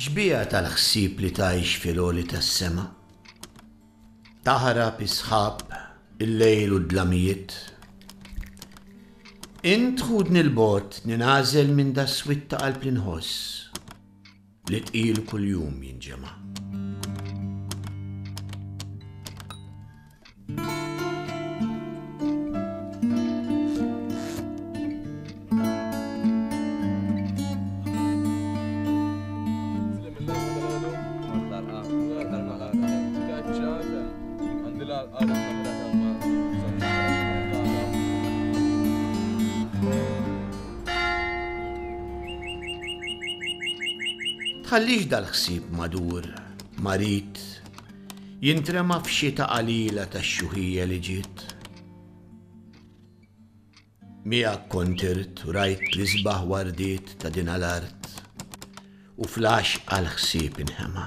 Xbieha tal-ħsieb li tgħix fil-għoli tas-sema, taħrab is-sħab, il-lejl u d-dlamijiet. Int tħudni 'l bogħod ningħażel minn das-swied ta' qalb li nħoss li tqil kuljum jinġema'. Tħallix dal-ħsieb madur, marid, Jintrema f'xita qalila tax-xuħija li ġiet. Miegħek kont irt u rajt l-isbaħ wardiet ta' dinha l-art u fl-għaxqa l-ħsieb inħema.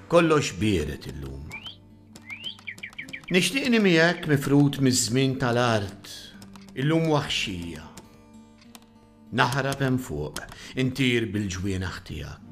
Kollox biered illum. Nixtieqni miegħek mifrud miż-żmien tal-art, illum waħxija. Naħrab hemm fuq, intir bil-ġwienaħ tiegħek.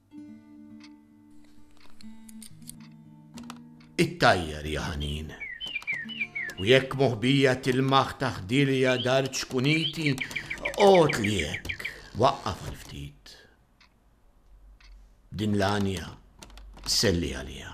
It-tajjar hija ħanin. U jekk moħbija tilmaħ ta' ħdilja dar ċkuniti, qgħod li hekk, waqqaf għal ftit. Din l-għanja selli għaliha.